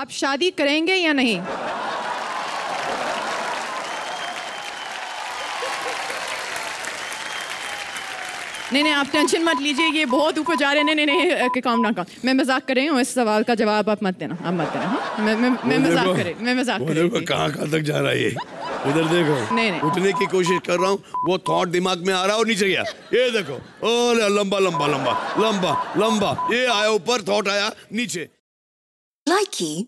आप शादी करेंगे या नहीं? नहीं नहीं आप टेंशन मत लीजिए ये बहुत ऊपर जा रहे हैं। नहीं नहीं नहीं काम ना काम मैं मज़ाक कर रही हूँ इस सवाल का जवाब आप मत देना आप मत देना हाँ? मैं मैं मैं मज़ाक कर रही मैं मज़ाक कर रही कहाँ कहाँ तक जा रहा है ये? उधर देखो नहीं, नहीं। उठने की कोशिश कर रहा हूँ वो थॉट दिमाग में आ रहा है और नीचे गया। ये देखो ओले लंबा लंबा लंबा लंबा लंबा ये आया ऊपर थॉट आया नीचे। Likey